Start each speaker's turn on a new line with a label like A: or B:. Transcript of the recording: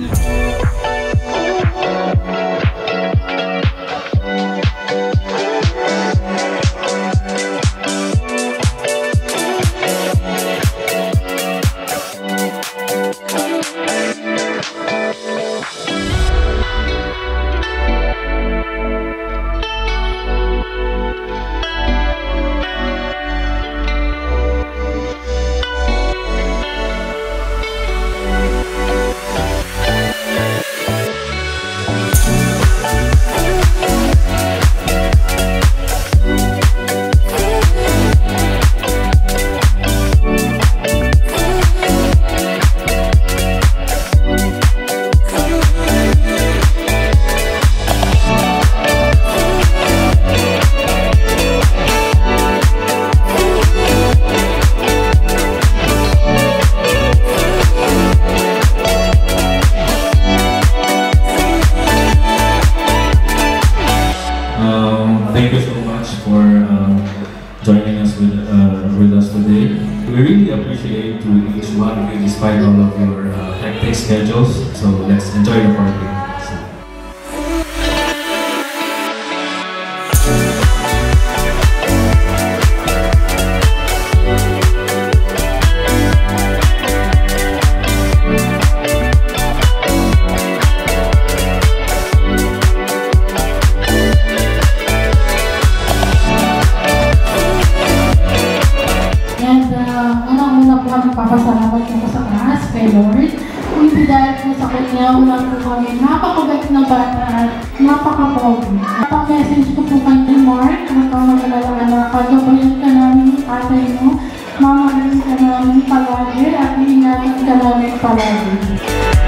A: Thank. Thank you so much for um, joining us with, uh, with us today. We really appreciate to each one of you despite all of your uh, hectic schedules. So let's enjoy the party.
B: Unang-una po kami papasalamat po sa taas kay Lord. Kung hindi dahil po sa kanya, wala po kami napakabait na bata at napaka-pogi. Napag-message ko po kay Mark, huwag kang mag-alala na pagabayan ka namin tatay mo, mamahalin ka namin palagi at iingatan ka namin palagi.